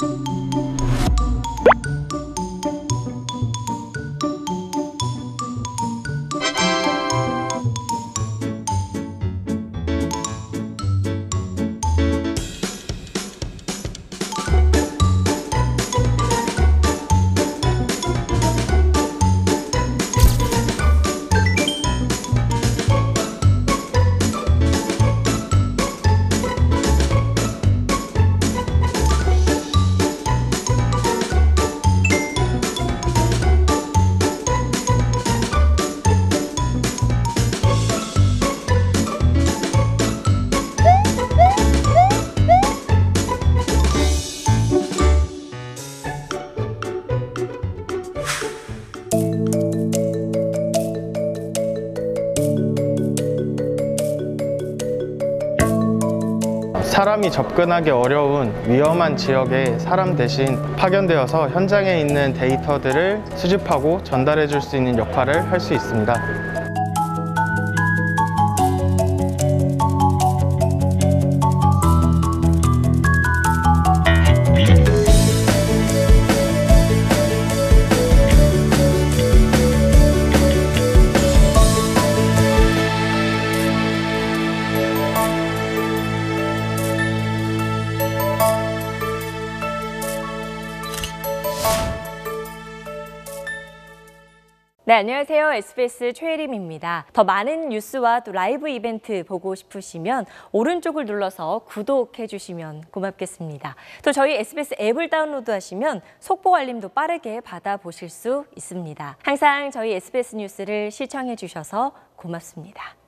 Música 사람이 접근하기 어려운 위험한 지역에 사람 대신 파견되어서 현장에 있는 데이터들을 수집하고 전달해 줄 수 있는 역할을 할 수 있습니다. 네, 안녕하세요. SBS 최혜림입니다. 더 많은 뉴스와 또 라이브 이벤트 보고 싶으시면 오른쪽을 눌러서 구독해 주시면 고맙겠습니다. 또 저희 SBS 앱을 다운로드 하시면 속보 알림도 빠르게 받아보실 수 있습니다. 항상 저희 SBS 뉴스를 시청해 주셔서 고맙습니다.